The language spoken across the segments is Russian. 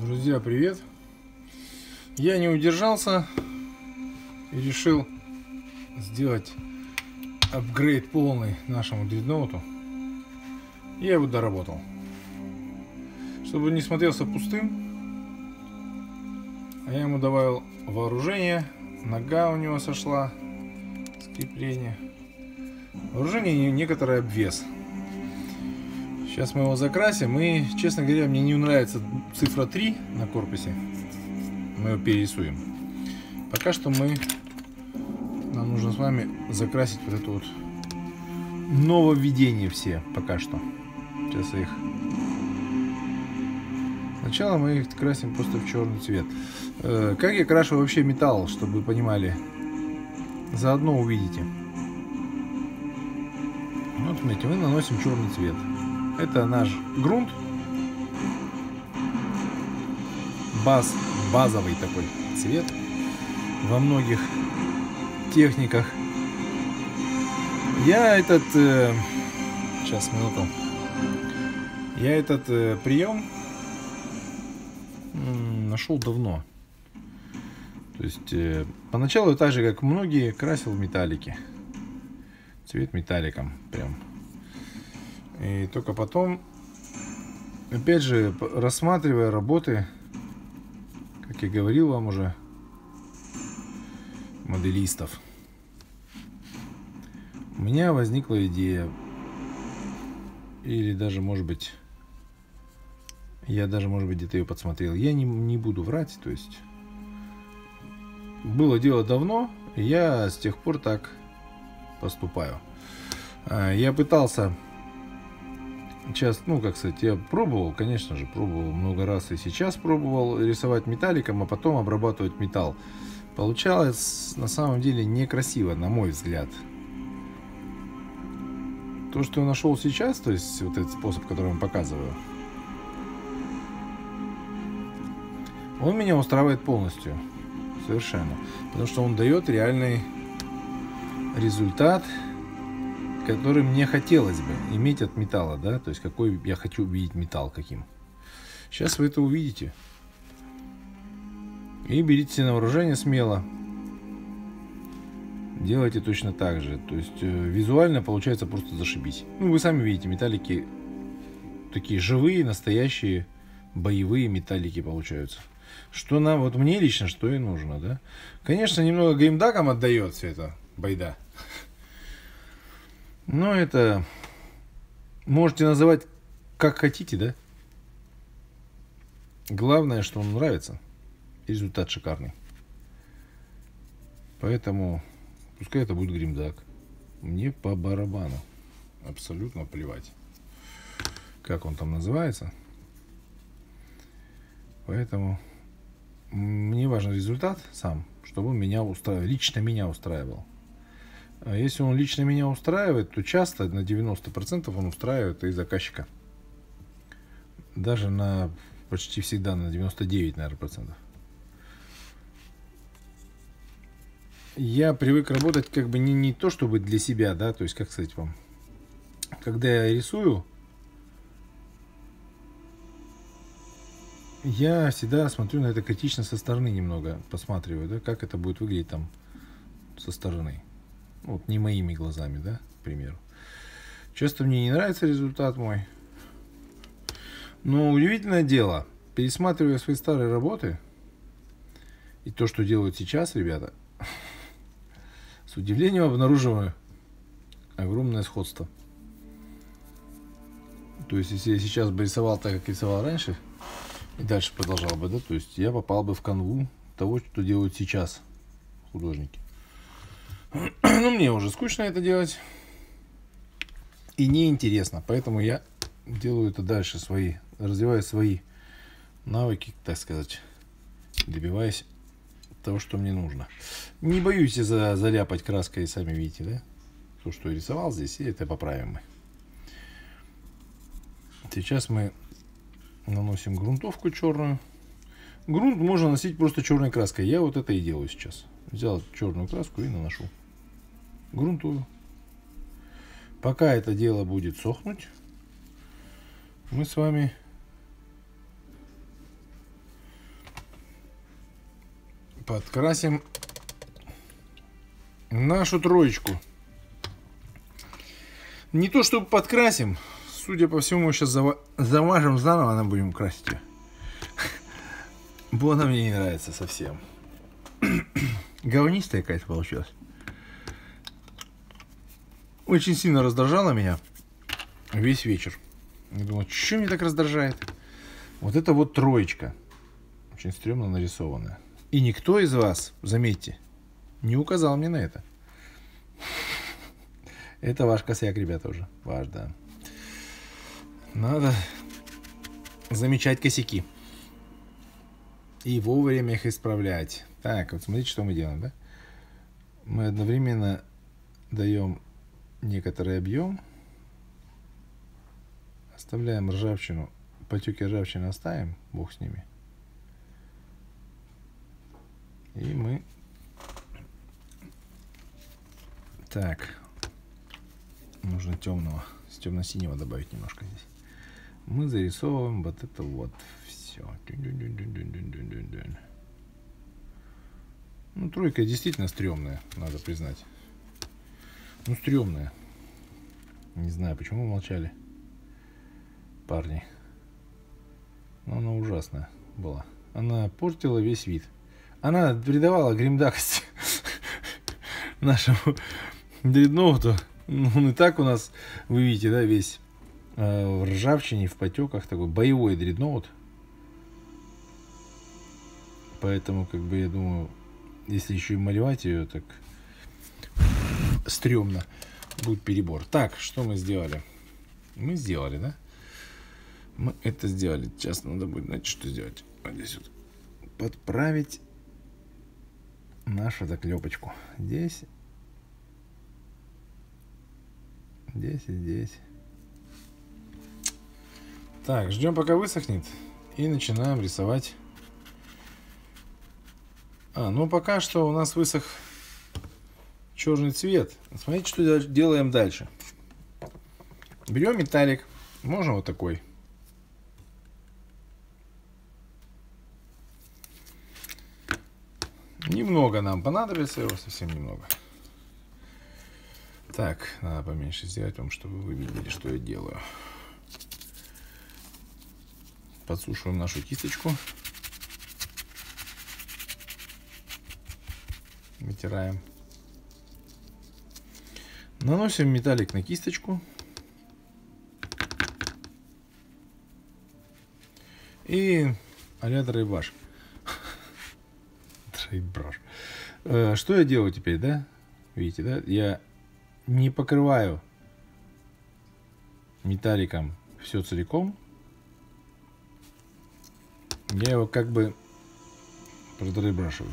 Друзья, привет! Я не удержался и решил сделать апгрейд полный нашему дредноуту. Я его доработал. Чтобы не смотрелся пустым, а я ему добавил вооружение, нога у него сошла, скрепление. Вооружение и некоторый обвес. Сейчас мы его закрасим. И, честно говоря, мне не нравится цифра 3 на корпусе. Мы его перерисуем. Пока что мы... Нам нужно с вами закрасить вот это вот нововведение все. Пока что. Сейчас их... Сначала мы их красим просто в черный цвет. Э, как я крашу вообще металл, чтобы вы понимали? Заодно увидите. Вот смотрите, мы наносим черный цвет. Это наш грунт. Баз, базовый такой цвет. Во многих техниках. Я этот... Э, сейчас, минуту. Я этот э, прием нашел давно. То есть, э, поначалу так же, как многие, красил металлики. Цвет металликом прям. И только потом, опять же, рассматривая работы, как я говорил вам уже, моделистов, у меня возникла идея, или даже, может быть, я даже, может быть, где-то ее подсмотрел. Я не, не буду врать, то есть... Было дело давно, я с тех пор так поступаю. А, я пытался Сейчас, ну, как сказать, я пробовал, конечно же, пробовал много раз и сейчас пробовал рисовать металликом, а потом обрабатывать металл. Получалось на самом деле некрасиво, на мой взгляд. То, что я нашел сейчас, то есть вот этот способ, который я вам показываю, он меня устраивает полностью. Совершенно. Потому что он дает реальный результат который мне хотелось бы иметь от металла, да, то есть какой я хочу увидеть металл каким. Сейчас вы это увидите. И берите на вооружение смело. Делайте точно так же. То есть э, визуально получается просто зашибись. Ну, вы сами видите, металлики такие живые, настоящие, боевые металлики получаются. Что нам, вот мне лично, что и нужно, да. Конечно, немного геймдаком отдает все это байда. Но это можете называть как хотите, да? Главное, что он нравится. Результат шикарный. Поэтому пускай это будет гримдак. Мне по барабану. Абсолютно плевать. Как он там называется. Поэтому мне важен результат сам, чтобы он меня устраивал, лично меня устраивал. А если он лично меня устраивает, то часто на 90% он устраивает и заказчика. Даже на почти всегда на 99, наверное, процентов. Я привык работать как бы не, не то, чтобы для себя, да, то есть, как сказать вам, когда я рисую, я всегда смотрю на это критично со стороны немного, посматриваю, да, как это будет выглядеть там со стороны. Вот не моими глазами, да, к примеру. Часто мне не нравится результат мой. Но удивительное дело, пересматривая свои старые работы и то, что делают сейчас ребята, с удивлением обнаруживаю огромное сходство. То есть, если я сейчас бы рисовал так, как рисовал раньше, и дальше продолжал бы, да, то есть я попал бы в канву того, что делают сейчас художники. Ну, мне уже скучно это делать. И неинтересно. Поэтому я делаю это дальше свои, развиваю свои навыки, так сказать, добиваясь того, что мне нужно. Не боюсь за, заляпать краской, сами видите, да? То, что я рисовал здесь, и это поправим мы. Сейчас мы наносим грунтовку черную. Грунт можно носить просто черной краской. Я вот это и делаю сейчас. Взял черную краску и наношу грунтую. Пока это дело будет сохнуть, мы с вами подкрасим нашу троечку. Не то чтобы подкрасим, судя по всему, сейчас замажем заново, она будем красить ее. Бо она мне не нравится совсем. Говнистая какая-то получилась. Очень сильно раздражала меня весь вечер. Я думал, что меня так раздражает? Вот это вот троечка. Очень стрёмно нарисованная. И никто из вас, заметьте, не указал мне на это. Это ваш косяк, ребята, уже. Ваш, да. Надо замечать косяки. И вовремя их исправлять. Так, вот смотрите, что мы делаем, да? Мы одновременно даем некоторый объем. Оставляем ржавчину. Потеки ржавчины оставим, бог с ними. И мы... Так. Нужно темного, с темно-синего добавить немножко здесь. Мы зарисовываем вот это вот все. Ну, тройка действительно стрёмная, надо признать. Ну, стрёмная. Не знаю, почему молчали парни. Но она ужасная была. Она портила весь вид. Она придавала гримдакость нашему дредноуту. Ну, он и так у нас, вы видите, да, весь э, в ржавчине, в потеках, такой боевой дредноут. Поэтому, как бы, я думаю, если еще и малевать ее, так стрёмно будет перебор. Так, что мы сделали? Мы сделали, да? Мы это сделали. Сейчас надо будет, знаете, что сделать? Вот здесь вот подправить нашу заклепочку. Здесь. Здесь и здесь. Так, ждем пока высохнет. И начинаем рисовать. А, ну пока что у нас высох черный цвет. Смотрите, что делаем дальше. Берем металлик. Можно вот такой. Немного нам понадобится его, совсем немного. Так, надо поменьше сделать вам, чтобы вы видели, что я делаю. Подсушиваем нашу кисточку. Вытираем. Наносим металлик на кисточку. И а-ля драйбаш. драйбаш. Э, что я делаю теперь, да? Видите, да? Я не покрываю металликом все целиком. Я его как бы продрайбрашиваю.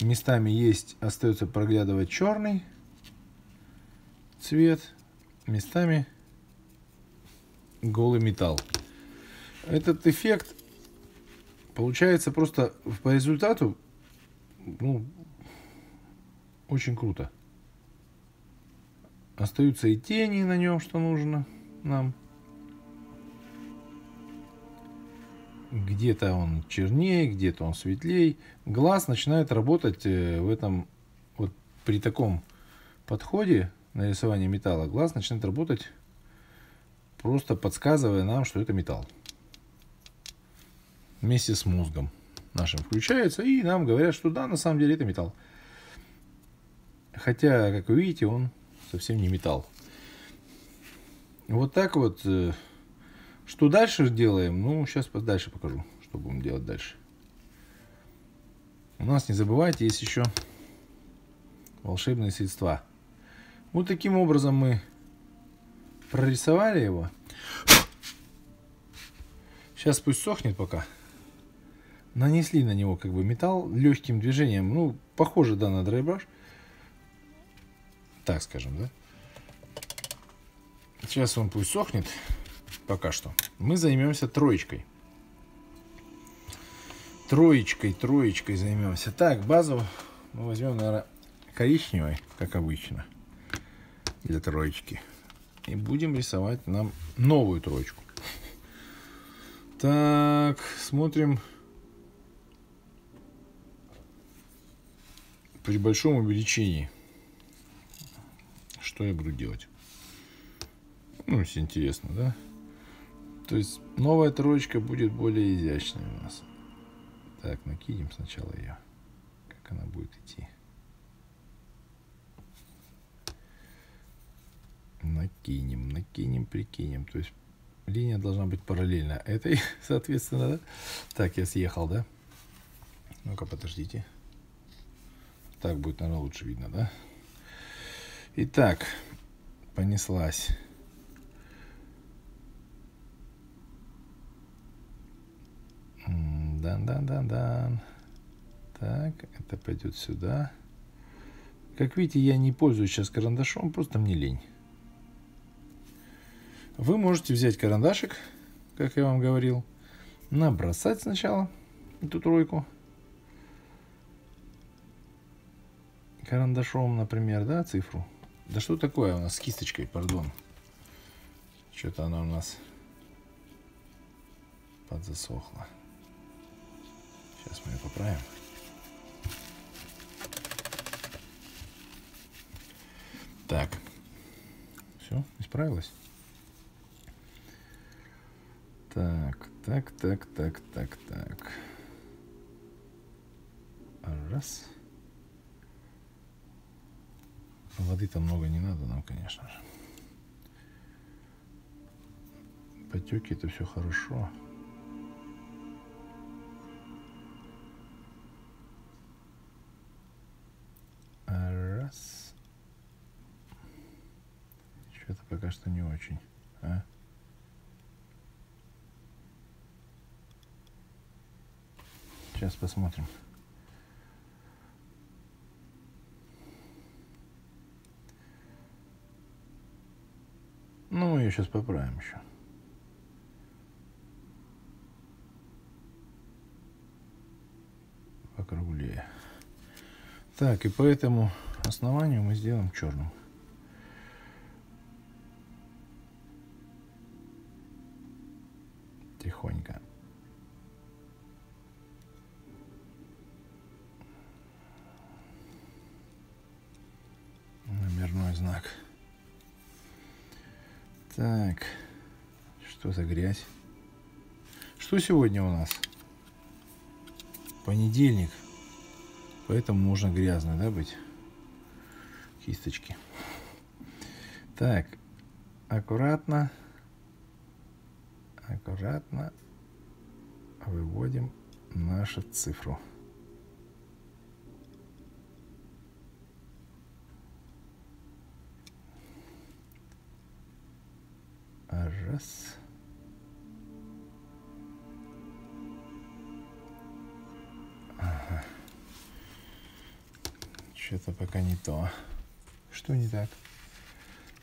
Местами есть, остается проглядывать черный цвет, местами голый металл. Этот эффект получается просто по результату ну, очень круто. Остаются и тени на нем, что нужно нам. Где-то он чернее, где-то он светлее. Глаз начинает работать э, в этом, вот при таком подходе на рисование металла, глаз начинает работать просто подсказывая нам, что это металл. Вместе с мозгом нашим включается и нам говорят, что да, на самом деле это металл. Хотя, как вы видите, он совсем не металл. Вот так вот э, что дальше делаем? Ну, сейчас дальше покажу, что будем делать дальше. У нас, не забывайте, есть еще волшебные средства. Вот таким образом мы прорисовали его. Сейчас пусть сохнет пока. Нанесли на него как бы металл легким движением. Ну, похоже, да, на драйбраш. Так скажем, да? Сейчас он пусть сохнет пока что. Мы займемся троечкой. Троечкой, троечкой займемся. Так, базу мы возьмем, наверное, коричневой, как обычно, для троечки. И будем рисовать нам новую троечку. Так, смотрим. при большом увеличении. Что я буду делать? Ну, если интересно, да? То есть новая троечка будет более изящной у нас. Так, накинем сначала ее. Как она будет идти. Накинем, накинем, прикинем. То есть линия должна быть параллельна этой, соответственно, да? Так, я съехал, да? Ну-ка, подождите. Так будет, наверное, лучше видно, да? Итак, понеслась. Дан-дан-дан-дан. Так, это пойдет сюда. Как видите, я не пользуюсь сейчас карандашом, просто мне лень. Вы можете взять карандашик, как я вам говорил, набросать сначала эту тройку. Карандашом, например, да, цифру. Да что такое у нас с кисточкой, пардон. Что-то она у нас подзасохла. Сейчас мы ее поправим. Так. Все, исправилось? Так, так, так, так, так, так. Раз. Воды-то много не надо нам, конечно же. Потеки это все хорошо. Что не очень. А? Сейчас посмотрим. Ну, мы ее сейчас поправим еще. Покруглее. Так, и по этому основанию мы сделаем черным. Тихонько. Номерной знак. Так, что за грязь? Что сегодня у нас? Понедельник. Поэтому нужно грязно, да, быть? Кисточки. Так, аккуратно, аккуратно выводим нашу цифру. Раз. Ага. Что-то пока не то. Что не так?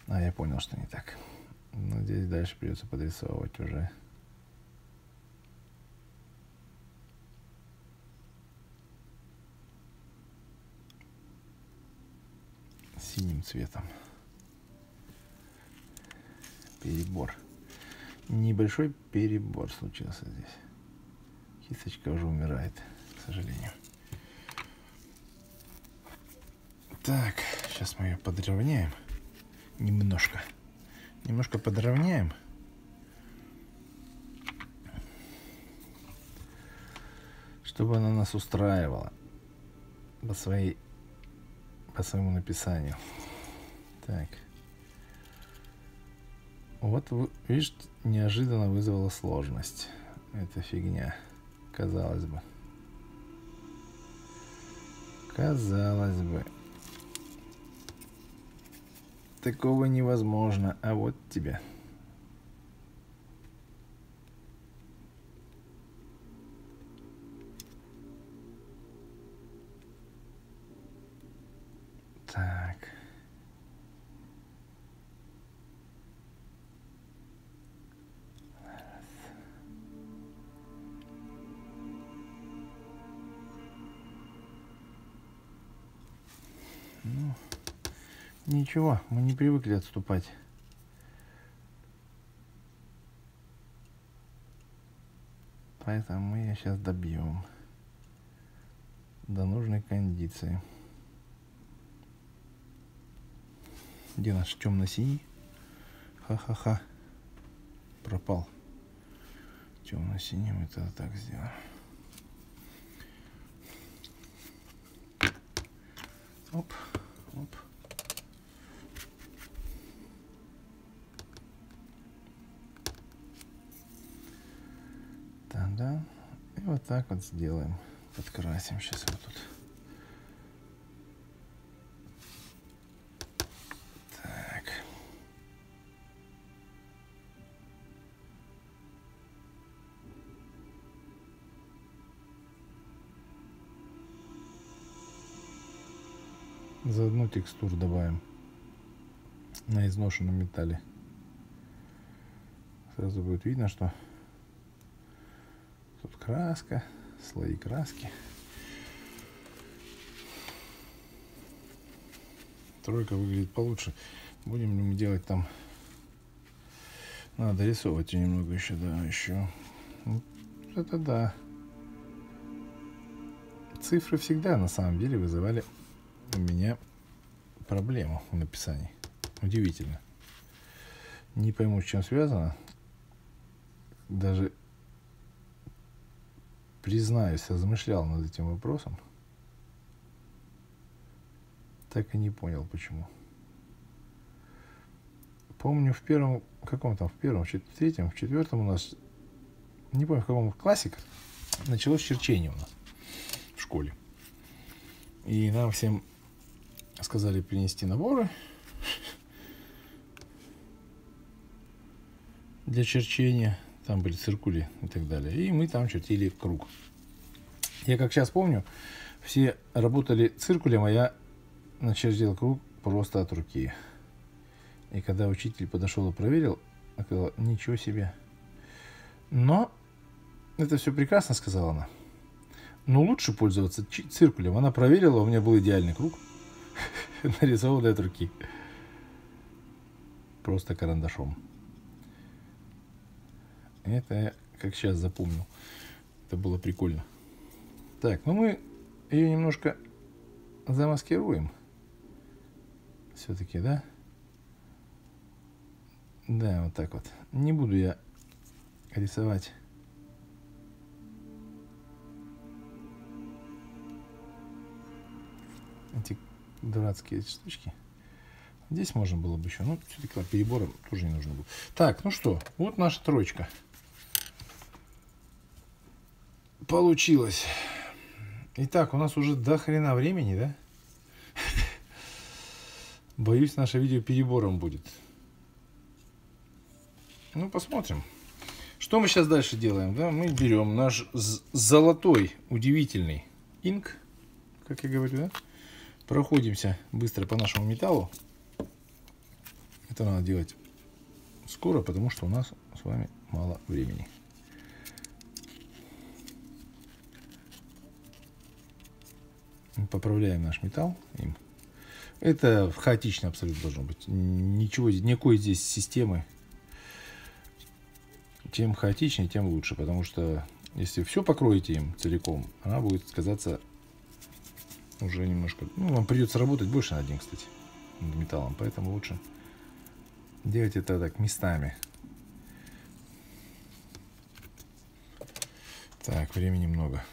А, я понял, что не так. Но здесь дальше придется подрисовывать уже. Синим цветом перебор. Небольшой перебор случился здесь. Кисточка уже умирает, к сожалению. Так, сейчас мы ее подровняем. Немножко. Немножко подровняем. Чтобы она нас устраивала по своей по своему написанию. Так. Вот, видишь, неожиданно вызвала сложность. Это фигня. Казалось бы. Казалось бы. Такого невозможно. А вот тебе. Ничего, мы не привыкли отступать. Поэтому мы ее сейчас добьем до нужной кондиции. Где наш темно-синий? Ха-ха-ха. Пропал. Темно-синим это так сделаем. Оп, оп. Да. И вот так вот сделаем. Подкрасим сейчас вот тут. Так. Заодно текстур добавим на изношенном металле. Сразу будет видно, что тут краска, слои краски. Тройка выглядит получше. Будем ли мы делать там... Надо рисовать ее немного еще, да, еще. Вот это да. Цифры всегда на самом деле вызывали у меня проблему в написании. Удивительно. Не пойму, с чем связано. Даже признаюсь, размышлял над этим вопросом. Так и не понял, почему. Помню, в первом, каком там, в первом, в третьем, в четвертом у нас, не помню, в каком классик, началось черчение у нас в школе. И нам всем сказали принести наборы для черчения. Там были циркули и так далее. И мы там чертили круг. Я как сейчас помню, все работали циркулем, а я начертил круг просто от руки. И когда учитель подошел и проверил, сказала, ничего себе. Но это все прекрасно, сказала она. Но лучше пользоваться циркулем. Она проверила, у меня был идеальный круг. Нарисованный от руки. Просто карандашом. Это я как сейчас запомнил. Это было прикольно. Так, ну мы ее немножко замаскируем. Все-таки, да? Да, вот так вот. Не буду я рисовать. Эти дурацкие штучки. Здесь можно было бы еще, но все-таки перебора тоже не нужно было. Так, ну что, вот наша троечка. Получилось. Итак, у нас уже до хрена времени, да? Боюсь, наше видео перебором будет. Ну, посмотрим. Что мы сейчас дальше делаем? Да, мы берем наш золотой, удивительный инк, как я говорю, да? Проходимся быстро по нашему металлу. Это надо делать скоро, потому что у нас с вами мало времени. Поправляем наш металл им. Это хаотично абсолютно должно быть. Ничего, никакой здесь системы. Чем хаотичнее, тем лучше. Потому что если все покроете им целиком, она будет сказаться уже немножко... Ну, вам придется работать больше над ним, кстати, над металлом. Поэтому лучше делать это так местами. Так, времени много.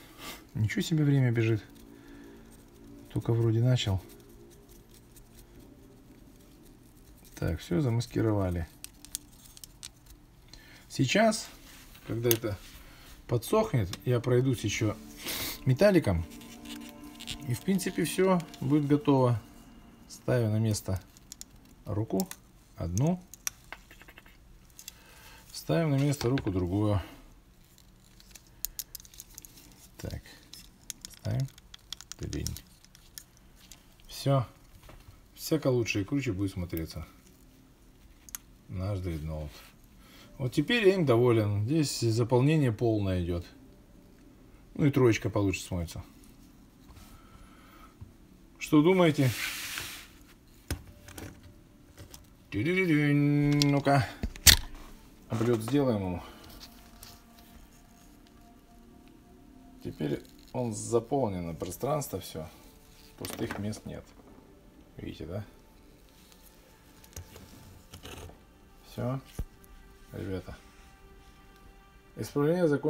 Ничего себе время бежит. Только вроде начал. Так, все замаскировали. Сейчас, когда это подсохнет, я пройдусь еще металликом и в принципе все будет готово. Ставим на место руку одну. Ставим на место руку другую. Так, ставим. Тлень. Все. Всяко лучше и круче будет смотреться наш дредноут. Вот теперь я им доволен. Здесь заполнение полное идет. Ну и троечка получше смоется. Что думаете? Ну-ка. Облет сделаем ему. Теперь он заполнено пространство все. Пустых мест нет. Видите, да? Все. Ребята. Исправление закончено.